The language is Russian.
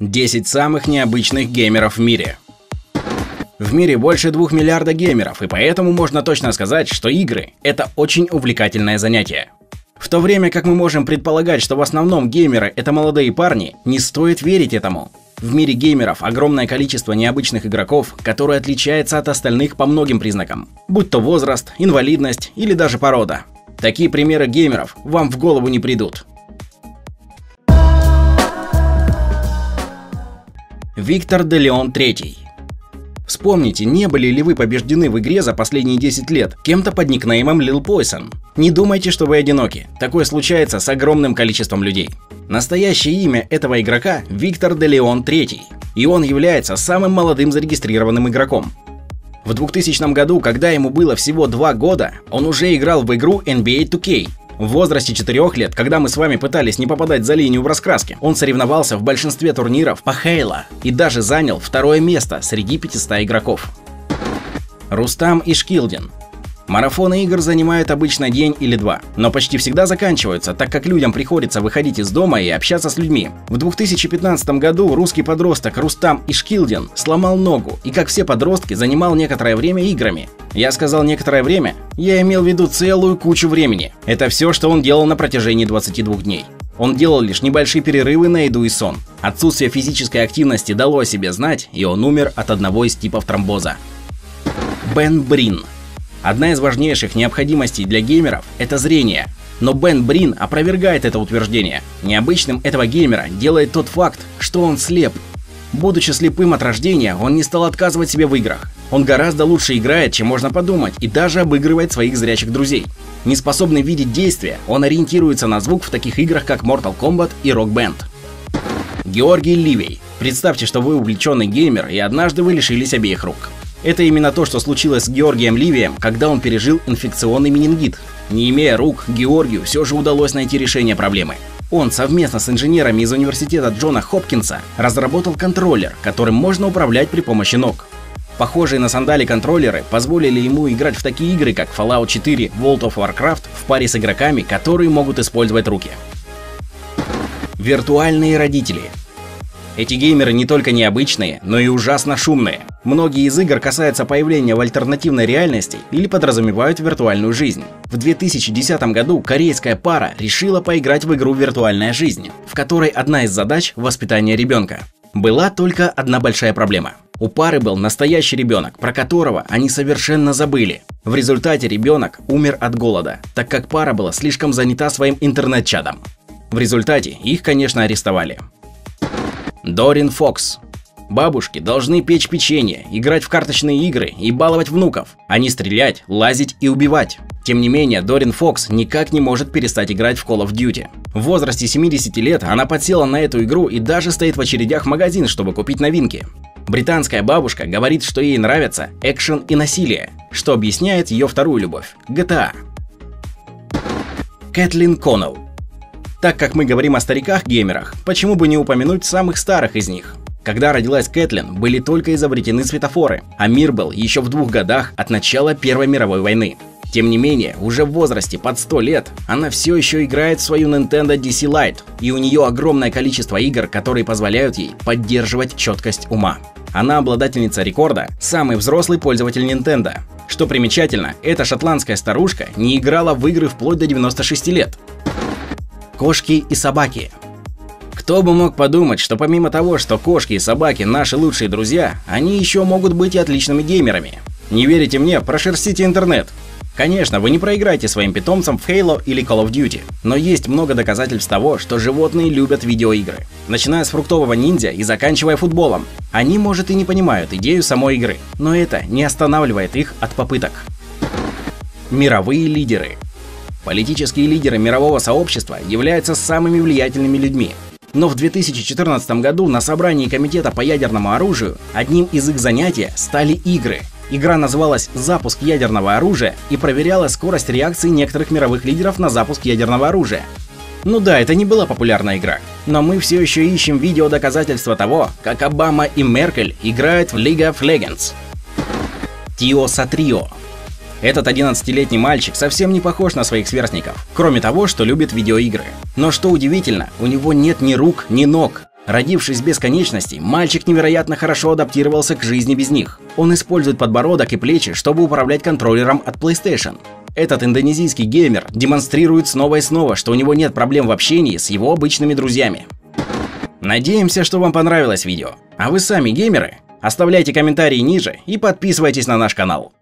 10 самых необычных геймеров в мире. В мире больше двух миллиарда геймеров, и поэтому можно точно сказать, что игры – это очень увлекательное занятие. В то время как мы можем предполагать, что в основном геймеры – это молодые парни, не стоит верить этому. В мире геймеров огромное количество необычных игроков, которые отличаются от остальных по многим признакам, будь то возраст, инвалидность или даже порода. Такие примеры геймеров вам в голову не придут. Виктор де Леон III. Вспомните, не были ли вы побеждены в игре за последние 10 лет кем-то под никнеймом Lil Poison? Не думайте, что вы одиноки. Такое случается с огромным количеством людей. Настоящее имя этого игрока – Виктор де Леон III, и он является самым молодым зарегистрированным игроком. В 2000 году, когда ему было всего 2 года, он уже играл в игру NBA 2K, в возрасте 4 лет, когда мы с вами пытались не попадать за линию в раскраске, он соревновался в большинстве турниров по Хейла и даже занял второе место среди 500 игроков. Рустам Ишкилдин Марафоны игр занимают обычно день или два, но почти всегда заканчиваются, так как людям приходится выходить из дома и общаться с людьми. В 2015 году русский подросток Рустам Ишкилдин сломал ногу и, как все подростки, занимал некоторое время играми. Я сказал некоторое время, я имел в виду целую кучу времени. Это все, что он делал на протяжении 22 дней. Он делал лишь небольшие перерывы на еду и сон. Отсутствие физической активности дало о себе знать, и он умер от одного из типов тромбоза. Бен Брин Одна из важнейших необходимостей для геймеров – это зрение. Но Бен Брин опровергает это утверждение. Необычным этого геймера делает тот факт, что он слеп. Будучи слепым от рождения, он не стал отказывать себе в играх. Он гораздо лучше играет, чем можно подумать, и даже обыгрывает своих зрячих друзей. Не способный видеть действия, он ориентируется на звук в таких играх, как Mortal Kombat и Rock Band. Георгий Ливей. Представьте, что вы увлеченный геймер, и однажды вы лишились обеих рук. Это именно то, что случилось с Георгием Ливием, когда он пережил инфекционный менингит. Не имея рук, Георгию все же удалось найти решение проблемы. Он совместно с инженерами из университета Джона Хопкинса разработал контроллер, которым можно управлять при помощи ног. Похожие на сандали контроллеры позволили ему играть в такие игры, как Fallout 4, World of Warcraft в паре с игроками, которые могут использовать руки. Виртуальные родители – эти геймеры не только необычные, но и ужасно шумные. Многие из игр касаются появления в альтернативной реальности или подразумевают виртуальную жизнь. В 2010 году корейская пара решила поиграть в игру «Виртуальная жизнь», в которой одна из задач – воспитание ребенка. Была только одна большая проблема. У пары был настоящий ребенок, про которого они совершенно забыли. В результате ребенок умер от голода, так как пара была слишком занята своим интернет-чадом. В результате их, конечно, арестовали. Дорин Фокс. Бабушки должны печь печенье, играть в карточные игры и баловать внуков, а не стрелять, лазить и убивать. Тем не менее, Дорин Фокс никак не может перестать играть в Call of Duty. В возрасте 70 лет она подсела на эту игру и даже стоит в очередях в магазин, чтобы купить новинки. Британская бабушка говорит, что ей нравятся экшен и насилие, что объясняет ее вторую любовь – GTA. Кэтлин Коннелл так как мы говорим о стариках-геймерах, почему бы не упомянуть самых старых из них? Когда родилась Кэтлин, были только изобретены светофоры, а мир был еще в двух годах от начала Первой мировой войны. Тем не менее, уже в возрасте под 100 лет, она все еще играет в свою Nintendo DC Lite, и у нее огромное количество игр, которые позволяют ей поддерживать четкость ума. Она обладательница рекорда, самый взрослый пользователь Nintendo. Что примечательно, эта шотландская старушка не играла в игры вплоть до 96 лет кошки и собаки. Кто бы мог подумать, что помимо того, что кошки и собаки наши лучшие друзья, они еще могут быть и отличными геймерами. Не верите мне? Прошерстите интернет. Конечно, вы не проиграете своим питомцам в Halo или Call of Duty, но есть много доказательств того, что животные любят видеоигры. Начиная с фруктового ниндзя и заканчивая футболом. Они, может, и не понимают идею самой игры, но это не останавливает их от попыток. Мировые лидеры Политические лидеры мирового сообщества являются самыми влиятельными людьми. Но в 2014 году на собрании Комитета по ядерному оружию одним из их занятий стали игры. Игра называлась «Запуск ядерного оружия» и проверяла скорость реакции некоторых мировых лидеров на запуск ядерного оружия. Ну да, это не была популярная игра, но мы все еще ищем видео доказательства того, как Обама и Меркель играют в League of Legends. Тио Сатрио этот 11-летний мальчик совсем не похож на своих сверстников, кроме того, что любит видеоигры. Но что удивительно, у него нет ни рук, ни ног. Родившись без конечностей, мальчик невероятно хорошо адаптировался к жизни без них. Он использует подбородок и плечи, чтобы управлять контроллером от PlayStation. Этот индонезийский геймер демонстрирует снова и снова, что у него нет проблем в общении с его обычными друзьями. Надеемся, что вам понравилось видео. А вы сами геймеры? Оставляйте комментарии ниже и подписывайтесь на наш канал.